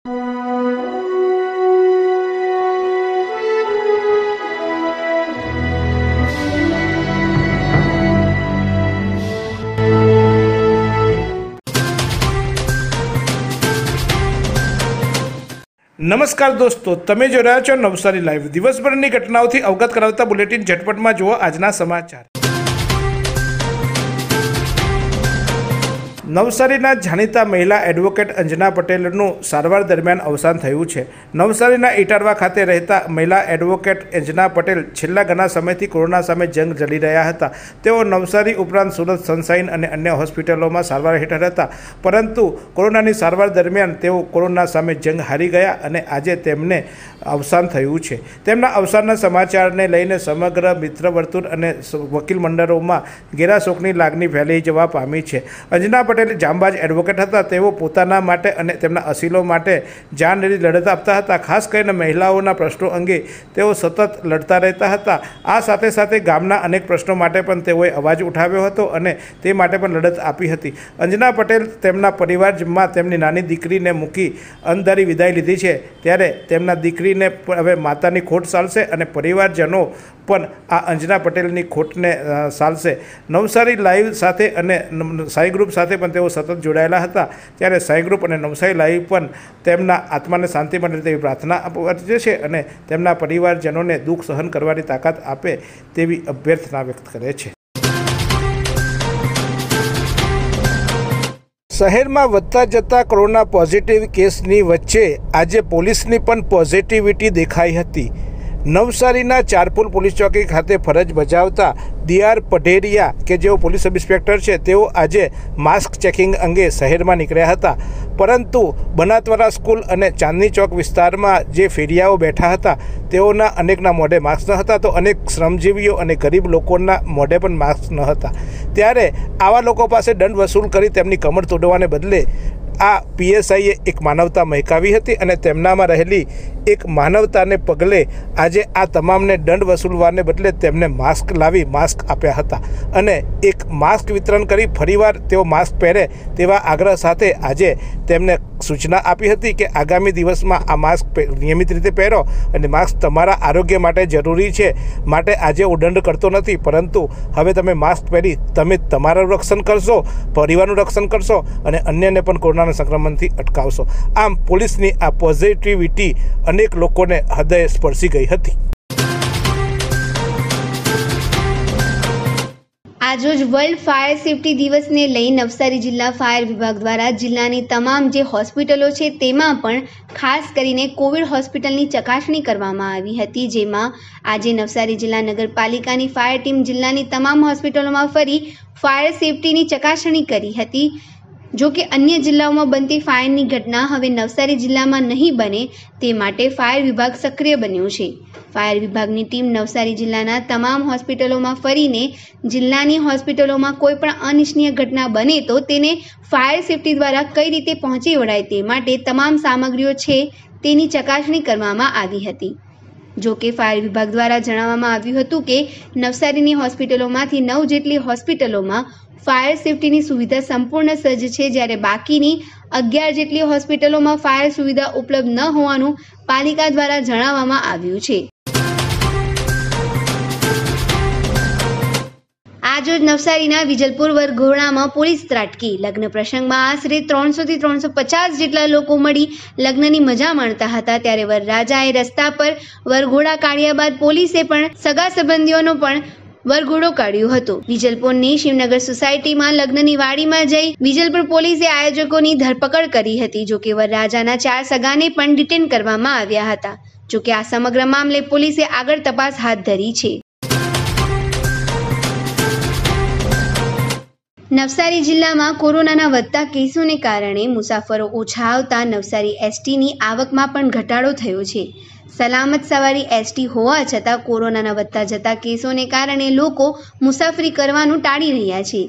નમસ્કાર દોસ્તો, તમે જોઈ રહ્યા છો નવસારી લાઈવ. દિવસભરની ઘટનાઓથી અવગત કરાવતા બુલેટિન ઝટપટમાં જુઓ આજના સમાચાર. નવસારીના જાણીતા મહિલા એડવોકેટ અંજના પટેલનું સારવાર દરમિયાન અવસાન થયું છે. નવસારીના ઇટારવા ખાતે રહેતા મહિલા એડવોકેટ અંજના પટેલ છેલ્લા ઘણા સમયથી કોરોના સામે જંગ લડી રહ્યા હતા. તેઓ નવસારી ઉપરાંત સુરત સનસાઇન અને અન્ય હોસ્પિટલોમાં સારવાર હેઠળ હતા. પરંતુ કોરોનાની સારવાર દરમિયાન તેઓ કોરોના સામે જંગ હારી ગયા અને આજે તેમને અવસાન થયું છે. તેમના અવસાનના સમાચારને લઈને સમગ્ર મિત્ર વર્તુળ અને વકીલ મંડળોમાં ઘેરા શોકની લાગણી ફેલાઈ જવા પામી છે. અંજના પટેલ જાંબાજ એડવોકેટ હતા. તેઓ પોતાના માટે અને તેમના અસીલો માટે જાનલેરી લડત આપતા હતા. ખાસ કરીને મહિલાઓના પ્રશ્નો અંગે તેઓ સતત લડતા રહેતા હતા. આ સાથે સાથે ગામના અનેક પ્રશ્નો માટે પણ તેઓએ અવાજ ઉઠાવ્યો હતો અને તે માટે પણ લડત આપી હતી. અંજના પટેલ તેમના પરિવારમાં તેમની નાની દીકરીને મૂકી અંધારી વિદાય લીધી છે. ત્યારે તેમના દીકરીને હવે માતાની ખોટ ચાલશે અને પરિવારજનો પણ આ અંજના પટેલની ખોટને સાલશે. નવસારી લાઈવ સાથે અને સાઈ ગ્રુપ સાથે પણ તેઓ સતત જોડાયેલા હતા. ત્યારે સાઈ ગ્રુપ અને નવસારી લાઈવ પણ તેમના આત્માને શાંતિ મળે તેવી પ્રાર્થના અર્જે છે અને તેમના પરિવારજનોને દુઃખ સહન કરવાની તાકાત આપે તેવી અભ્યર્થના વ્યક્ત કરે છે. શહેરમાં વધતા જતા કોરોના પોઝિટિવ કેસની વચ્ચે આજે પોલીસની પણ પોઝિટિવિટી દેખાઈ હતી. નવસારીના ચારપુલ પોલીસ ચોકી ખાતે ફરજ બજાવતા દિયાર પઢેરિયા, કે જેઓ પોલીસ સબ ઇન્સ્પેક્ટર છે, તેઓ આજે માસ્ક ચેકિંગ અંગે શહેરમાં નીકળ્યા હતા. પરંતુ બનાતવારા સ્કૂલ અને ચાંદની ચોક વિસ્તારમાં જે ફેરિયાઓ બેઠા હતા, તેઓના અનેકના મોઢે માસ્ક ન હતા. તો અનેક શ્રમજીવીઓ અને ગરીબ લોકોના મોઢે પણ માસ્ક ન હતા. ત્યારે આવા લોકો પાસે દંડ વસૂલ કરી તેમની કમર તોડવાને બદલે આ પીએસઆઈએ એક માનવતા મહેકાવી હતી અને તેમનામાં રહેલી એક માનવતાને પગલે આજે આ તમામને દંડ વસૂલવાને બદલે તેમને માસ્ક લાવી માસ્ક આપ્યા હતા. અને એક માસ્ક વિતરણ કરી ફરીવાર તેઓ માસ્ક પહેરે તેવા આગ્રહ સાથે આજે તેમને સૂચના આપી હતી કે આગામી દિવસમાં આ માસ્ક નિયમિત રીતે પહેરો અને માસ્ક તમારા આરોગ્ય માટે જરૂરી છે, માટે આજે હું દંડ કરતો નથી, પરંતુ હવે તમે માસ્ક પહેરી તમે તમારું રક્ષણ કરશો, પરિવારનું રક્ષણ કરશો અને અન્યને પણ કોરોનાના સંક્રમણથી અટકાવશો. આમ પોલીસની આ પોઝિટિવિટી અનેક લોકોને હૃદય સ્પર્શી ગઈ હતી. આજરોજ વર્લ્ડ ફાયર સેફટી દિવસને લઈ નવસારી જિલ્લા ફાયર વિભાગ દ્વારા જિલ્લાની તમામ જે હોસ્પિટલો છે તેમાં પણ ખાસ કરીને કોવિડ હોસ્પિટલની ચકાસણી કરવામાં આવી હતી. જેમાં આજે નવસારી જિલ્લા નગરપાલિકાની ફાયર ટીમ જિલ્લાની તમામ હોસ્પિટલોમાં ફરી ફાયર સેફટીની ચકાસણી કરી હતી. જો કે અન્ય જિલ્લાઓમાં બનતી ફાયરની ઘટના હવે નવસારી જિલ્લામાં નહીં બને તે માટે ફાયર વિભાગ સક્રિય બન્યું છે. ફાયર વિભાગની ટીમ નવસારી જિલ્લાના તમામ હોસ્પિટલોમાં ફરીને જિલ્લાની હોસ્પિટલોમાં કોઈ પણ અનિચ્છનીય ઘટના બને તો તેને ફાયર સેફટી દ્વારા કઈ રીતે પહોંચી વળાય તે માટે તમામ સામગ્રીઓ છે તેની ચકાસણી કરવામાં આવી હતી. જો કે ફાયર વિભાગ દ્વારા જણાવવામાં આવ્યું હતું કે નવસારીની હોસ્પિટલોમાંથી નવ જેટલી હોસ્પિટલોમાં ફાયર સેફટીની સુવિધા સંપૂર્ણ સજ્જ છે. જ્યારે બાકીની અગિયાર જેટલી હોસ્પિટલોમાં ફાયર સુવિધા ઉપલબ્ધ ન હોવાનું પાલિકા દ્વારા જણાવવામાં આવ્યું છે. આજરોજ નવસારીના વિજલપુર વરઘોડામાં પોલીસ ત્રાટકી. લગ્ન પ્રસંગમાં આશરે ત્રણસો થી ત્રણસો પચાસ જેટલા લોકો મળી લગ્નની મજા માણતા હતા. ત્યારે વરરાજાએ રસ્તા પર વરઘોડા કાઢ્યા બાદ પોલીસે પણ સગા સંબંધીઓનો પણ વરઘોડો કાઢ્યો હતો. વિજલપુરની શિવનગર સોસાયટીમાં લગ્નની વાડીમાં જઈ વિજલપુર પોલીસે આયોજકોની ધરપકડ કરી હતી જોકે વરરાજાના ચાર સગાને પણ ડિટેન કરવામાં આવ્યા હતા. જોકે આ સમગ્ર મામલે પોલીસે આગળ તપાસ હાથ ધરી છે. નવસારી જિલ્લામાં કોરોનાના વધતા કેસોને કારણે મુસાફરો ઓછા આવતા નવસારી એસટીની આવકમાં પણ ઘટાડો થયો છે. સલામત સવારી એસટી હોવા છતાં કોરોનાના વધતા જતા કેસોને કારણે લોકો મુસાફરી કરવાનું ટાળી રહ્યા છે.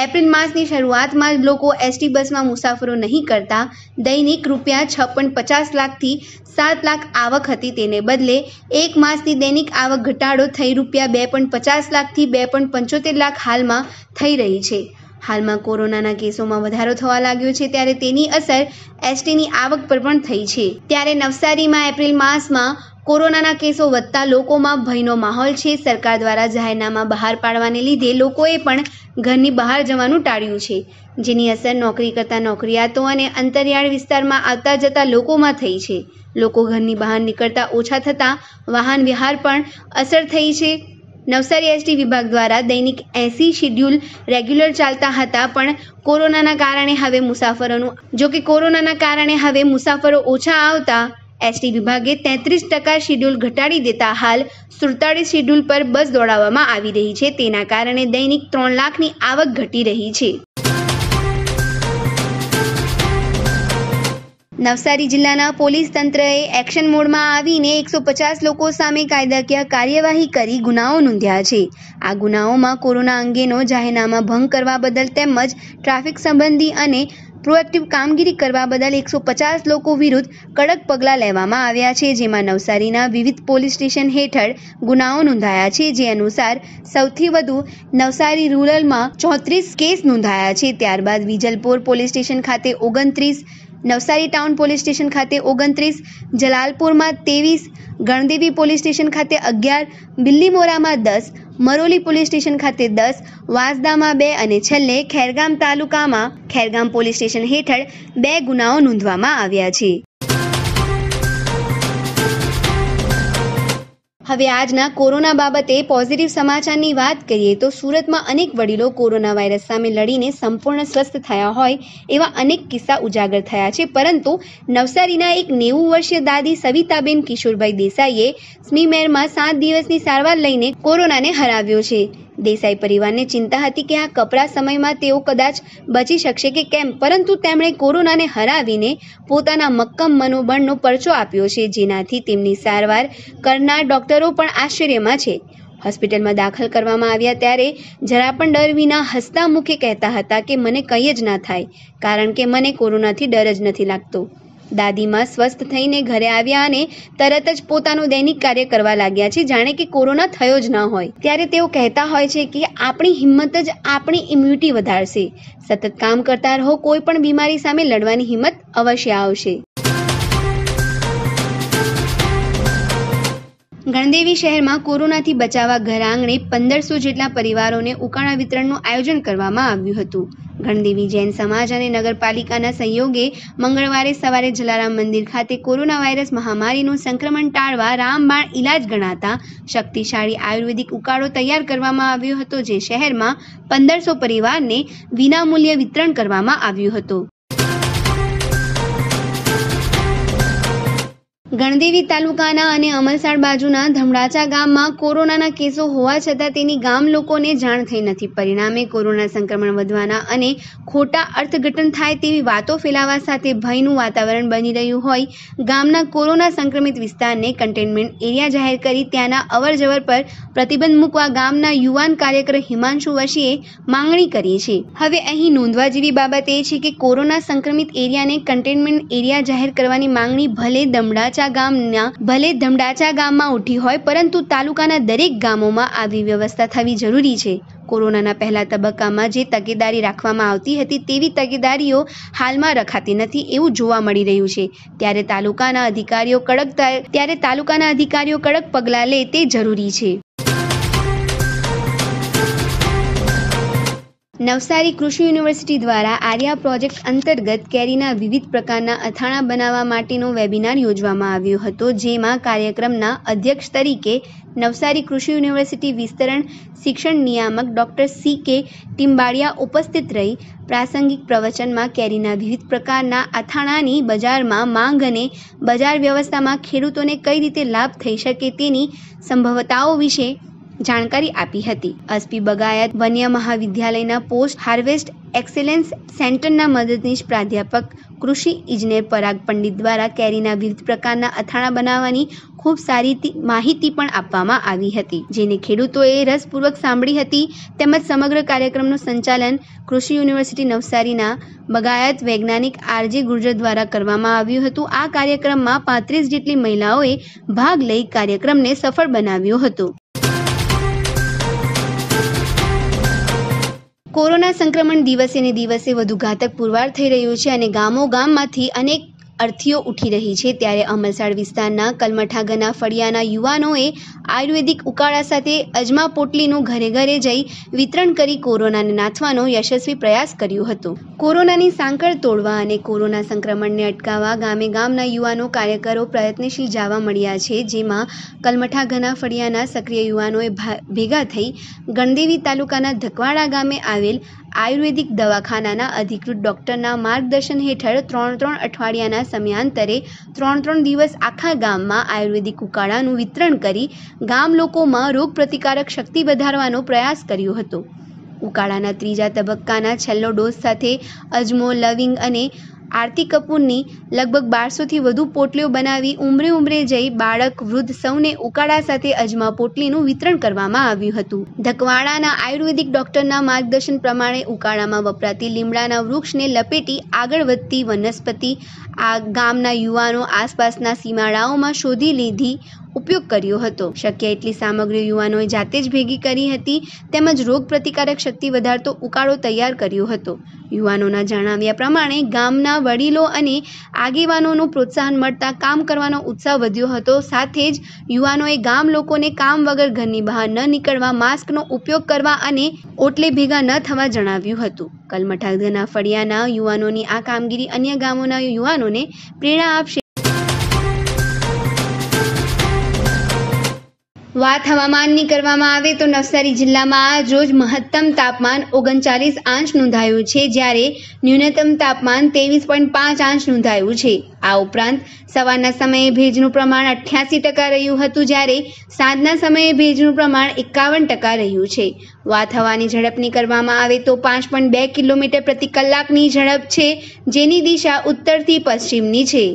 એપ્રિલ માસની શરૂઆતમાં જ લોકો એસટી બસમાં મુસાફરો નહીં કરતા. દૈનિક રૂપિયા છપ્પન પચાસ લાખથી સાત લાખ આવક હતી તેને બદલે એક માસથી દૈનિક આવક ઘટાડો થઈ રૂપિયા બે પચાસ લાખથી બે પણ પંચોતેર લાખ હાલમાં થઈ રહી છે. હાલમાં કોરોનાના કેસોમાં વધારો થવા લાગ્યો છે ત્યારે તેની અસર એસટીની આવક પર પણ થઈ છે. ત્યારે નવસારીમાં એપ્રિલ માસમાં કોરોનાના કેસો વધતા લોકોમાં ભયનો માહોલ છે. સરકાર દ્વારા જાહેરનામા બહાર પાડવાને લીધે લોકોએ પણ ઘરની બહાર જવાનું ટાળ્યું છે. જેની અસર નોકરી કરતા નોકરિયાતો અને અંતરિયાળ વિસ્તારમાં આવતા જતા લોકોમાં થઈ છે. લોકો ઘરની બહાર નીકળતા ઓછા થતાં વાહન વ્યવહાર પણ અસર થઈ છે. નવસારી એસટી વિભાગ દ્વારા દૈનિક એસી શિડ્યુલ રેગ્યુલર ચાલતા હતા, પણ કોરોનાના કારણે હવે મુસાફરોનું, જો કે કોરોનાના કારણે હવે મુસાફરો ઓછા આવતા, એસટી વિભાગે તેત્રીસ ટકા શિડ્યુલ ઘટાડી દેતા હાલ સુડતાળીસ શિડ્યુલ પર બસ દોડાવવામાં આવી રહી છે. તેના કારણે દૈનિક ત્રણ લાખની આવક ઘટી રહી છે. નવસારી જિલ્લાના પોલીસ તંત્રએ એક્શન મોડમાં આવીને એકસો પચાસ લોકો સામે કાયદાકીય કાર્યવાહી કરી ગુનાઓ નોંધ્યા છે. આ ગુનાઓમાં કોરોના અંગેનો જાહેરનામા ભંગ કરવા બદલ તેમજ ટ્રાફિક સંબંધી અને પ્રોએક્ટિવ કામગીરી કરવા બદલ એકસો પચાસ લોકો વિરુદ્ધ કડક પગલાં લેવામાં આવ્યા છે, જેમાં નવસારીના વિવિધ પોલીસ સ્ટેશન હેઠળ ગુનાઓ નોંધાયા છે, જે અનુસાર સૌથી વધુ નવસારી રૂરલમાં ચોત્રીસ કેસ નોંધાયા છે. ત્યારબાદ વિજલપોર પોલીસ સ્ટેશન ખાતે ઓગણત્રીસ નવસારી ટાઉન પોલીસ સ્ટેશન ખાતે ઓગણત્રીસ, જલાલપુરમાં ત્રેવીસ, ગણદેવી પોલીસ સ્ટેશન ખાતે અગિયાર, બિલ્લીમોરામાં દસ, મરોલી પોલીસ સ્ટેશન ખાતે દસ, વાંસદામાં બે અને છેલ્લે ખેરગામ તાલુકામાં ખેરગામ પોલીસ સ્ટેશન હેઠળ બે ગુનાઓ નોંધવામાં આવ્યા છે. હવે આજના કોરોના બાબતે પોઝિટિવ સમાચારની વાત કરીએ તો સુરતમાં અનેક વડીલો કોરોના વાયરસ સામે લડીને સંપૂર્ણ સ્વસ્થ થયા હોય એવા અનેક કિસ્સા ઉજાગર થયા છે. પરંતુ નવસારીના એક નેવું વર્ષીય દાદી સવિતાબેન કિશોરભાઈ દેસાઈએ સ્મીમેરમાં સાત દિવસની સારવાર લઈને કોરોનાને હરાવ્યો છે. દેસાઈ પરિવારને ચિંતા હતી કે આ કપરા સમયમાં તેઓ કદાચ બચી શકશે કે કેમ? પરંતુ તેમણે કોરોનાને હરાવીને પોતાના મક્કમ મનોબળનો પરચો આપ્યો છે, જેનાથી તેમની સારવાર કરનાર ડોક્ટરો પણ આશ્ચર્યમાં છે. હોસ્પિટલમાં દાખલ કરવામાં આવ્યા ત્યારે જરા પણ ડર વિના હસતા મુખે કહેતા હતા કે, મને કંઈ જ ના થાય, કારણ કે મને કોરોનાથી ડર જ નથી લાગતો. દાદીમાં સ્વસ્થ થઈને ઘરે આવ્યા અને તરત જ પોતાનું દૈનિક કાર્ય કરવા લાગ્યા છે. જાણે કે કોરોના થયો જ ન હોય. ત્યારે તેઓ કહેતા હોય છે કે આપણી હિંમત જ આપણી ઇમ્યુનિટી વધારશે. સતત કામ કરતા રહો, કોઈ પણ બીમારી સામે લડવાની હિંમત અવશ્ય આવશે. ગણદેવી શહેરમાં કોરોનાથી બચાવવા ઘર આંગણે પંદરસો જેટલા પરિવારોને ઉકાળા વિતરણનું આયોજન કરવામાં આવ્યું હતું. ગણદેવી જૈન સમાજ અને નગરપાલિકાના સહયોગે મંગળવારે સવારે જલારામ મંદિર ખાતે કોરોના વાયરસ મહામારીનું સંક્રમણ ટાળવા રામબાણ ઇલાજ ગણાતા શક્તિશાળી આયુર્વેદિક ઉકાળો તૈયાર કરવામાં આવ્યો હતો, જે શહેરમાં પંદરસો પરિવારને વિનામૂલ્યે વિતરણ કરવામાં આવ્યું હતું. ગણદેવી તાલુકાના અને અમલસાડ બાજુના ધમડાચા ગામમાં કોરોનાના કેસો હોવા છતાં તેની ગામ લોકોને જાણ થઈ નથી. પરિણામે કોરોના સંક્રમણ વધવાના અને ખોટા અર્થઘટન થાય તેવી વાતો ફેલાવા સાથે ભયનું વાતાવરણ બની રહ્યું હોય, ગામના કોરોના સંક્રમિત વિસ્તારને કન્ટેનમેન્ટ એરિયા જાહેર કરી ત્યાંના અવરજવર પર પ્રતિબંધ મૂકવા ગામના યુવાન કાર્યકર હિમાંશુ વશીએ માંગણી કરી છે. હવે અહીં નોંધવા જેવી બાબત એ છે કે કોરોના સંક્રમિત એરિયાને કન્ટેનમેન્ટ એરિયા જાહેર કરવાની માંગણી ભલે દમડાચા ગામના ભલે ધમડાચા ગામમાં ઉઠી હોય, પરંતુ તાલુકાના દરેક ગામોમાં આવી વ્યવસ્થા થવી જરૂરી છે. કોરોનાના પહેલા તબક્કામાં જે તકેદારી રાખવામાં આવતી હતી તેવી તકેદારીઓ હાલમાં રખાતી નથી એવું જોવા મળી રહ્યું છે. ત્યારે તાલુકાના અધિકારીઓ કડક ત્યારે તાલુકાના અધિકારીઓ કડક પગલાં લે તે જરૂરી છે. નવસારી કૃષિ યુનિવર્સિટી દ્વારા આર્યા પ્રોજેક્ટ અંતર્ગત કેરીના વિવિધ પ્રકારના અથાણા બનાવવા માટેનો વેબિનાર યોજવામાં આવ્યો હતો, જેમાં કાર્યક્રમના અધ્યક્ષ તરીકે નવસારી કૃષિ યુનિવર્સિટી વિસ્તરણ શિક્ષણ નિયામક ડૉક્ટર સી કે ટિમ્બાડિયા ઉપસ્થિત રહી. પ્રાસંગિક પ્રવચનમાં કેરીના વિવિધ પ્રકારના અથાણાની બજારમાં માંગ અને બજાર વ્યવસ્થામાં ખેડૂતોને કઈ રીતે લાભ થઈ શકે તેની સંભવતાઓ વિશે જાણકારી આપી હતી. અસ્પી બગાયત વન્ય મહાવિદ્યાલયના પોસ્ટ હાર્વેસ્ટ એક્સેલન્સ સેન્ટરના મદદનીશ પ્રાધ્યાપક કૃષિ ઇજનેર પરાગ પંડિત દ્વારા કેરીના વિવિધ પ્રકારના અથાણા બનાવવાની ખૂબ સારી માહિતી પણ આપવામાં આવી હતી, જેને ખેડૂતોએ રસપૂર્વક સાંભળી હતી. તેમજ સમગ્ર કાર્યક્રમનું સંચાલન કૃષિ યુનિવર્સિટી નવસારીના બગાયત વૈજ્ઞાનિક આરજે ગુર્જર દ્વારા કરવામાં આવ્યું હતું. આ કાર્યક્રમમાં પાંત્રીસ જેટલી મહિલાઓએ ભાગ લઈ કાર્યક્રમને સફળ બનાવ્યો હતો. કોરોના સંક્રમણ દિવસે ને દિવસે વધુ ઘાતક પુરવાર થઈ રહ્યું છે અને ગામો ગામમાંથી અનેક અર્થીઓ ઉઠી રહી છે ત્યારે અમલસાડ વિસ્તારના કલમઠા ગના ફળિયાના યુવાનોએ આયુર્વેદિક ઉકાળા સાથે અજમા પોટલીનું ઘરે ઘરે જઈ વિતરણ કરી કોરોનાને નાથવાનો યશસ્વી પ્રયાસ કર્યો હતો. કોરોનાની સાંકળ તોડવા અને કોરોના સંક્રમણને અટકાવવા ગામે ગામના યુવાનો કાર્યકરો પ્રયત્નશીલ જવા મળ્યા છે, જેમાં કલમઠા ઘના ફળિયાના સક્રિય યુવાનોએ ભેગા થઈ ગણદેવી તાલુકાના ધકવાડા ગામે આવેલ આયુર્વેદિક દવાખાનાના અધિકૃત ડોક્ટરના માર્ગદર્શન હેઠળ ત્રણ ત્રણ અઠવાડિયાના સમયાંતરે ત્રણ ત્રણ દિવસ આખા ગામમાં આયુર્વેદિક ઉકાળાનું વિતરણ કરી ગામ લોકોમાં રોગ પ્રતિકારક શક્તિ વધારવાનો પ્રયાસ કર્યો હતો. ઉકાળાના ત્રીજા તબક્કાના છેલ્લો ડોઝ સાથે અજમો, લવિંગ અને આરતી કપૂરની લગભગ બારસોથી વધુ પોટલીઓ બનાવી ઉંમરે ઉમરે જઈ બાળક વૃદ્ધ સૌને ઉકાળા સાથે અજમા પોટલીનું વિતરણ કરવામાં આવ્યું હતું. ધકવાડાના આયુર્વેદિક ડોક્ટરના માર્ગદર્શન પ્રમાણે ઉકાળામાં વપરાતી લીમડાના વૃક્ષને લપેટી આગળ વધતી વનસ્પતિ આ ગામના યુવાનો આસપાસના સીમાડાઓમાં શોધી લીધી ઉપયોગ કર્યો હતો. શક્ય એટલી સામગ્રી યુવાનોએ જાતે જ ભેગી કરી હતી, તેમજ રોગ પ્રતિકારક શક્તિ વધારતો ઉકાળો તૈયાર કર્યો હતો. યુવાનોના જણાવ્યા પ્રમાણે, ગામના વડીલો અને આગેવાનોનું પ્રોત્સાહન મળતા કામ કરવાનો ઉત્સાહ વધ્યો હતો. સાથે જ યુવાનોએ ગામ લોકોને કામ વગર ઘરની બહાર ન નીકળવા, માસ્કનો ઉપયોગ કરવા અને ઓટલે ભેગા ન થવા જણાવ્યું હતું. કલમઠાગના ફળિયાના યુવાનોની આ કામગીરી અન્ય ગામોના યુવાનોને પ્રેરણા આપશે. વાત હવામાનની કરવામાં આવે તો નવસારી જિલ્લામાં આજ રોજ મહત્તમ તાપમાન ઓગણચાલીસ આંચ નોંધાયું છે, જ્યારે ન્યૂનતમ તાપમાન ત્રેવીસ પોઈન્ટ પાંચ અંશ નોંધાયું છે. આ ઉપરાંત સવારના સમયે ભેજનું પ્રમાણ અઠ્યાસી ટકા રહ્યું હતું, જ્યારે સાંજના સમયે ભેજનું પ્રમાણ એકાવન ટકા રહ્યું છે. વાત હવાની ઝડપની કરવામાં આવે તો પાંચ પોઈન્ટ બે કિલોમીટર પ્રતિ કલાકની ઝડપ છે, જેની દિશા ઉત્તરથી પશ્ચિમની છે.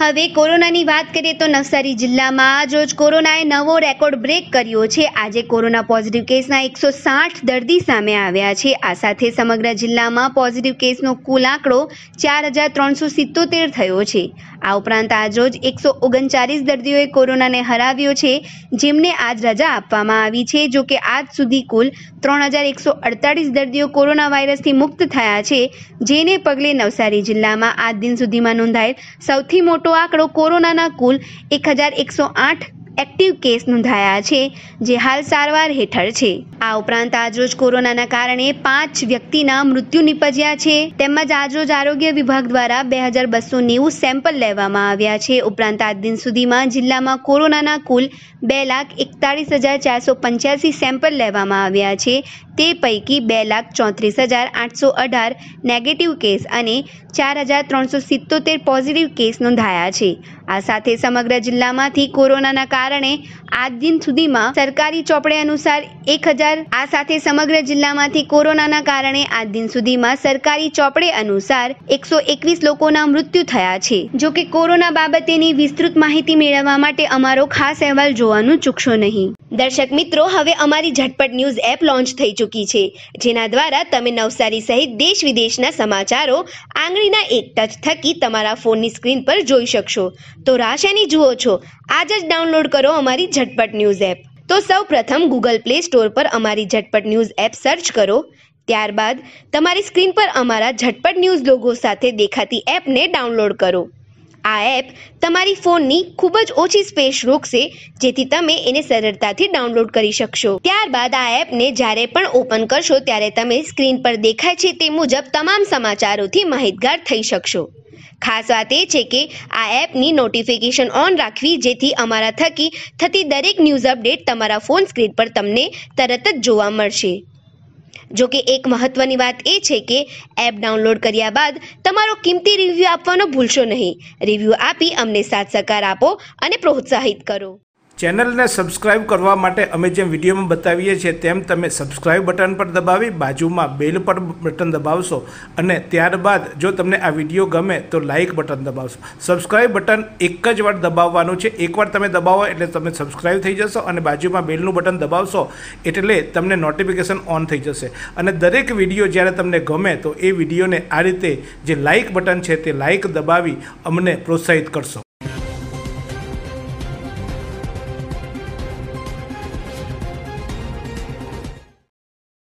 હવે કોરોનાની વાત કરીએ તો નવસારી જિલ્લામાં આજ રોજ કોરોનાએ નવો રેકોર્ડ બ્રેક કર્યો છે. આજે કોરોના પોઝિટિવ કેસના એકસો સાઠ દર્દી સામે આવ્યા છે. આ સાથે સમગ્ર જિલ્લામાં પોઝિટિવ કેસનો કુલ આંકડો ચાર હજાર ત્રણસો સિત્તોતેર થયો છે. આ ઉપરાંત આજ રોજ એકસો ઓગણચાલીસ દર્દીઓએ કોરોનાને હરાવ્યો છે, જેમને આજ રજા આપવામાં આવી છે. જો કે આજ સુધી કુલ ત્રણ હજાર એકસો અડતાલીસ દર્દીઓ કોરોના વાયરસથી મુક્ત થયા છે. જેને પગલે નવસારી જિલ્લામાં આજ દિન સુધીમાં નોંધાયેલ સૌથી મોટો આંકડો કોરોનાના કુલ એક હજાર એકસો આઠ એક્ટિવ કેસ નોંધાયા છે, જે હાલ સારવાર હેઠળ છે. આ ઉપરાંત આજરોજ કોરોનાના કારણે પાંચ વ્યક્તિના મૃત્યુ નિપજ્યા છે. તેમજ આજરોજ આરોગ્ય વિભાગ દ્વારા બે હજાર બસો નેવું સેમ્પલ લેવામાં આવ્યા છે. ઉપરાંત આજ દિન સુધીમાં જિલ્લામાં કોરોનાના કુલ બે લાખ એકતાળીસ હજાર ચારસો પંચ્યાસી સેમ્પલ લેવામાં આવ્યા છે. તે પૈકી બે લાખ ચોત્રીસ હજાર આઠસો અઢાર નેગેટિવ કેસ અને ચાર હજાર ત્રણસો સિત્તોતેર પોઝિટિવ કેસ નોંધાયા છે. આ સાથે સમગ્ર જિલ્લામાંથી કોરોનાના કારણે આજ દિન સુધીમાં સરકારી ચોપડે અનુસાર એક હજાર, આ સાથે સમગ્ર જિલ્લામાંથી કોરોનાના કારણે આજ દિન સુધીમાં સરકારી ચોપડે અનુસાર એકસો એકવીસ લોકોના મૃત્યુ થયા છે. જો કે કોરોના બાબતેની વિસ્તૃત માહિતી મેળવવા માટે અમારો ખાસ અહેવાલ જોવાનું ચૂકશો નહીં. દર્શક મિત્રો, હવે અમારી ઝટપટ ન્યૂઝ એપ લોન્ચ થઈ ચૂકી છે, જેના દ્વારા તમે નવસારી સહિત દેશ વિદેશના સમાચારો આંગળીના એક ટચ થકી તમારા ફોનની સ્ક્રીન પર જોઈ શકશો. તો રાશેની જુઓ છો, આજ જ ડાઉનલોડ કરો અમારી ઝટપટ ન્યૂઝ એપ. તો સૌ પ્રથમ ગૂગલ પ્લે સ્ટોર પર અમારી ઝટપટ ન્યૂઝ એપ સર્ચ કરો. ત્યારબાદ તમારી સ્ક્રીન પર અમારા ઝટપટ ન્યૂઝ લોગો સાથે દેખાતી એપને ડાઉનલોડ કરો. આ એપ તમારી ફોનની ખૂબ જ ઓછી સ્પેસ રોકશે, જેથી તમે એને સરળતાથી ડાઉનલોડ કરી શકશો. ત્યારબાદ આ એપને જ્યારે પણ ઓપન કરશો, ત્યારે તમે સ્ક્રીન પર દેખાય છે તે મુજબ તમામ સમાચારોથી માહિતગાર થઈ શકશો. ખાસ વાત એ છે કે આ એપની નોટિફિકેશન ઓન રાખવી, જેથી અમારા થકી થતી દરેક ન્યૂઝ અપડેટ તમારા ફોન સ્ક્રીન પર તમને તરત જ જોવા મળશે. જો કે એક મહત્વની વાત એ છે કે એપ ડાઉનલોડ કર્યા બાદ તમારો કિંમતી રિવ્યૂ આપવાનો ભૂલશો નહીં. રિવ્યૂ આપી અમને સાથ સહકાર આપો અને પ્રોત્સાહિત કરો. ચેનલને સબસ્ક્રાઇબ કરવા માટે અમે જેમ વિડીયોમાં બતાવીએ છીએ તેમ તમે સબસ્ક્રાઇબ બટન પર દબાવી બાજુમાં બેલ પર બટન દબાવશો અને ત્યારબાદ જો તમને આ વીડિયો ગમે તો લાઇક બટન દબાવશો. સબસ્ક્રાઇબ બટન એક જ વાર દબાવવાનું છે. એકવાર તમે દબાવો એટલે તમે સબસ્ક્રાઇબ થઈ જશો અને બાજુમાં બેલનું બટન દબાવશો એટલે તમને નોટિફિકેશન ઓન થઈ જશે. અને દરેક વીડિયો જ્યારે તમને ગમે તો એ વિડીયોને આ રીતે જે લાઇક બટન છે તે લાઇક દબાવી અમને પ્રોત્સાહિત કરશો.